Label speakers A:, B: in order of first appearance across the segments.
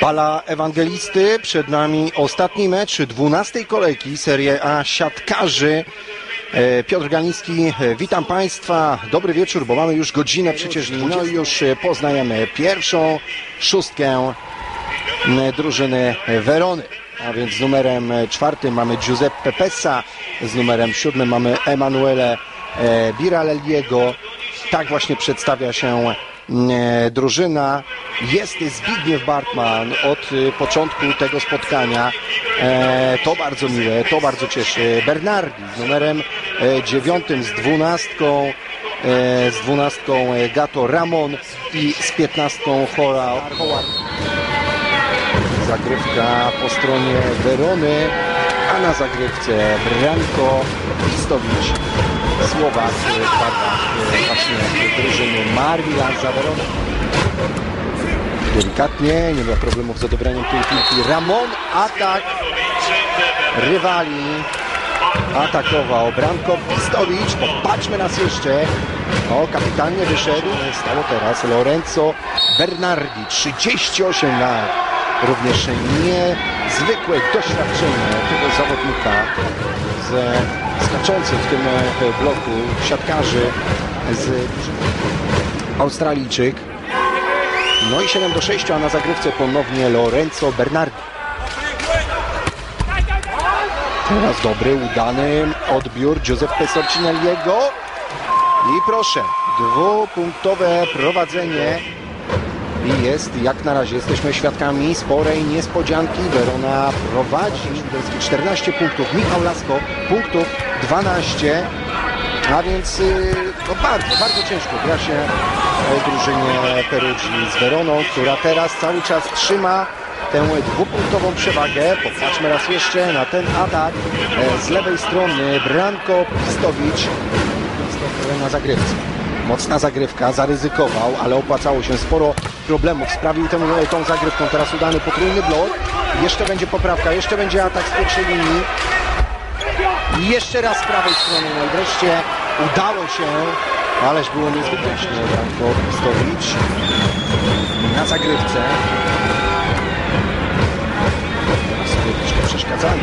A: Pala Ewangelisty, przed nami ostatni mecz 12 kolejki Serie A siatkarzy. E, Piotr Ganiński, e, witam Państwa, dobry wieczór, bo mamy już godzinę przecież, no już e, poznajemy pierwszą szóstkę drużyny Werony. A więc z numerem czwartym mamy Giuseppe Pessa, z numerem siódmym mamy Emanuele Biraleliego. Tak właśnie przedstawia się drużyna. Jest Zbigniew Bartman od e, początku tego spotkania. E, To bardzo miłe, to bardzo cieszy. Bernardi z numerem e, dziewiątym, z dwunastką, e, z dwunastką e, Gato Ramon i z piętnastką Howard. Zagrywka po stronie Werony, a na zagrywce Branko Pistowicz, Słowak e, właśnie drużyny Marwilan za Weronę. Delikatnie, nie ma problemów z odebraniem tej piłki. Ramon, atak rywali. Atakował Branko Pistowicz. Popatrzmy raz jeszcze. O, kapitalnie wyszedł. Stało teraz Lorenzo Bernardi, 38 lat. Również niezwykłe doświadczenie tego zawodnika z skaczącym w tym e, bloku siatkarzy z Australijczyk. No i 7 do 6, a na zagrywce ponownie Lorenzo Bernardi. Teraz dobry, udany odbiór Giuseppe Sorcinelliego. I proszę, dwupunktowe prowadzenie. I jest, jak na razie, jesteśmy świadkami sporej niespodzianki. Verona prowadzi. Szwiderski 14 punktów, Michał Lasko punktów 12. A więc y, no bardzo, bardzo ciężko gra się drużynie Perugii z Weroną, która teraz cały czas trzyma tę dwupunktową przewagę. Popatrzmy raz jeszcze na ten atak e, z lewej strony. Branko Pistowicz na zagrywce. Mocna zagrywka, zaryzykował, ale opłacało się sporo problemów. Sprawił tę, tą zagrywką. Teraz udany potrójny blok. Jeszcze będzie poprawka, jeszcze będzie atak z pierwszej linii. I jeszcze raz z prawej strony. No i wreszcie udało się, ależ było niezwykle Branko Pistowicz na zagrywce. Przeszkadzali.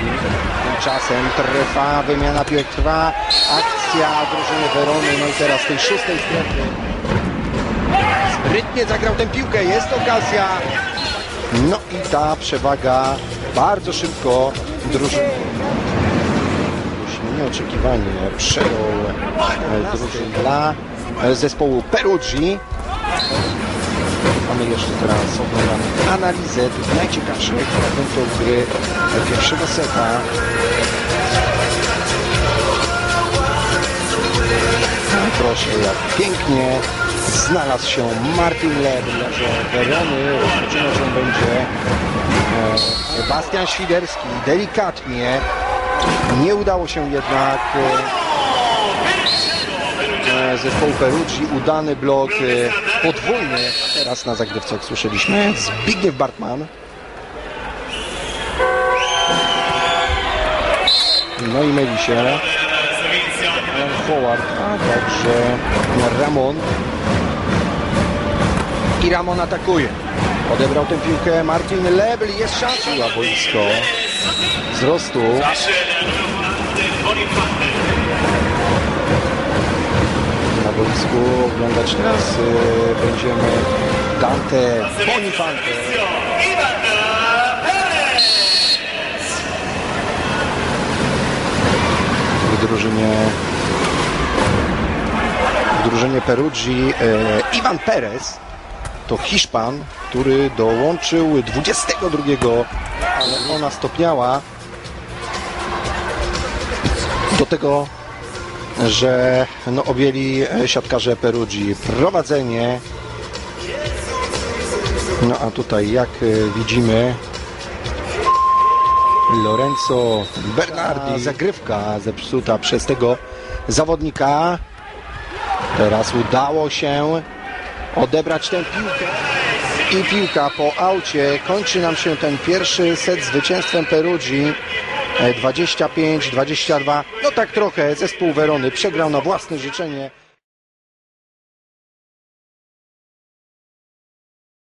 A: Tymczasem trwa wymiana piłek, trwa akcja drużyny Werony, no i teraz tej szóstej strefy. Sprytnie zagrał tę piłkę, jest okazja. No i ta przewaga bardzo szybko drużyny. Nieoczekiwanie przejął e, drużyn dla e, zespołu Perugii. Mamy jeszcze teraz oglądamy analizę najciekawszych fragmentów gry pierwszego seta. Proszę, jak pięknie znalazł się Martin Leb, że Werony rozpoczyna się będzie e, Sebastian Świderski delikatnie. Nie udało się jednak e, zespołu Perugii udany blok e, podwójny. Teraz na zagrywce, jak słyszeliśmy, Zbigniew Bartman. No i myli się. Howard, a także Ramon. I Ramon atakuje. Odebrał tę piłkę Martin Lebl. Jest szansa na boisko. Wzrostu. Boisku oglądać teraz y, będziemy Dante Bonifante. W drużynie w drużynie Perugii e, Iwan Perez to Hiszpan, który dołączył 22, ale ona stopniała do tego, że no, objęli e, siatkarze Perugii prowadzenie. No a tutaj jak e, widzimy Lorenzo Bernardi, zagrywka zepsuta przez tego zawodnika. Teraz udało się odebrać tę piłkę. I piłka po aucie. Kończy nam się ten pierwszy set zwycięstwem Perugii. 25-22. No tak trochę zespół Werony przegrał na własne życzenie.